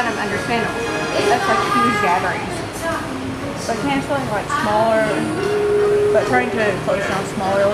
kind of understandable. That's like huge gatherings. But canceling like smaller, but trying to close down smaller